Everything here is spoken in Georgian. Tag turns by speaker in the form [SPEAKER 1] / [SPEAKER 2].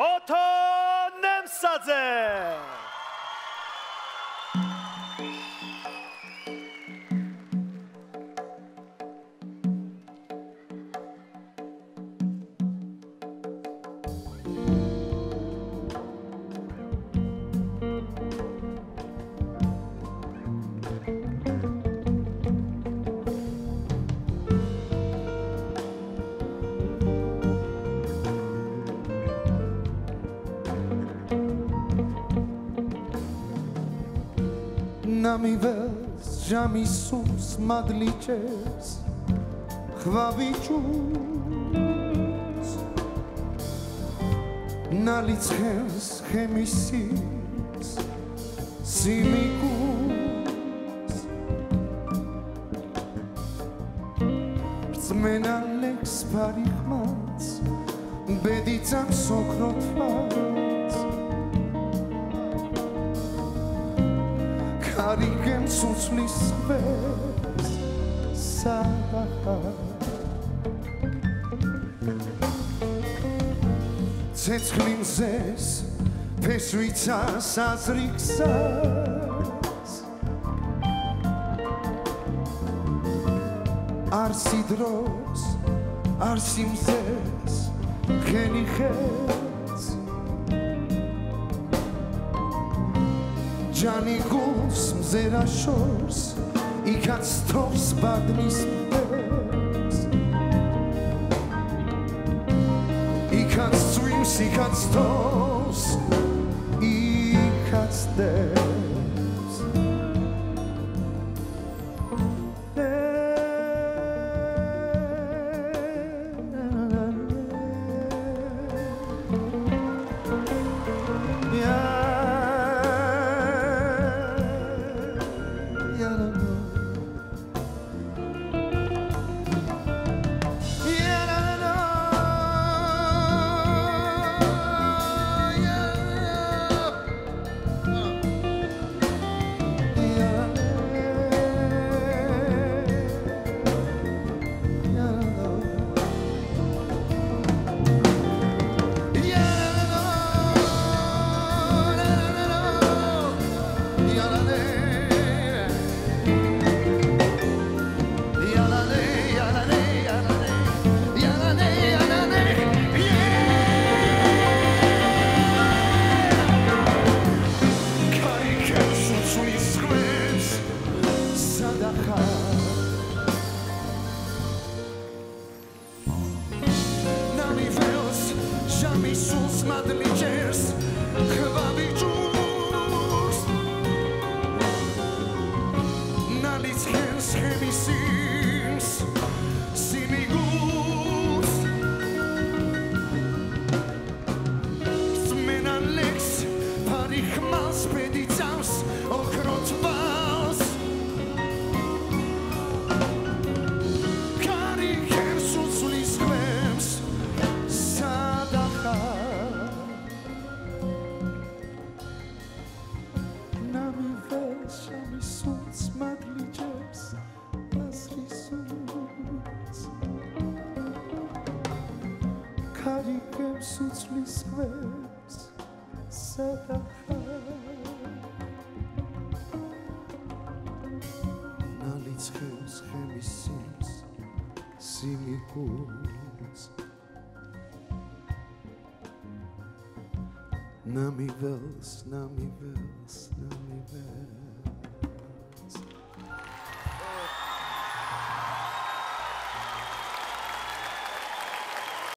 [SPEAKER 1] oto nemsadze! ნემსაძე
[SPEAKER 2] ნამიველს ჟამის სულს მადლიჭებს ხვავიჭუს ნალიცხენს ხემისის სიმიკუს წმენა ლექს ფარიხმაც ბედიცან სოქროთვაც კარიგემ სულსვლის ხვეს საბახა. ცეცხლიმზეს ფესვიცა საზრიქსას არ სიდროს არ სიმზეს ხენი ხელს ჯანი გულს მზერა შორს იქაც თორს ბადნის მტერს იქაც წვიმს იქაც თორს იქაც დებს მადლიჯერს ხვავიჭურს ნალიცხენს ხემისინს სიმიგულს სმენან ლექს ფარიხმალს პედიცავს ოქროთვალს Šami veš, šami sud, smakli džeps, pasri sud. Kari kem suc li svec, seda Na lic hems, hemis sims, simi kuc. ველს ნამი ველს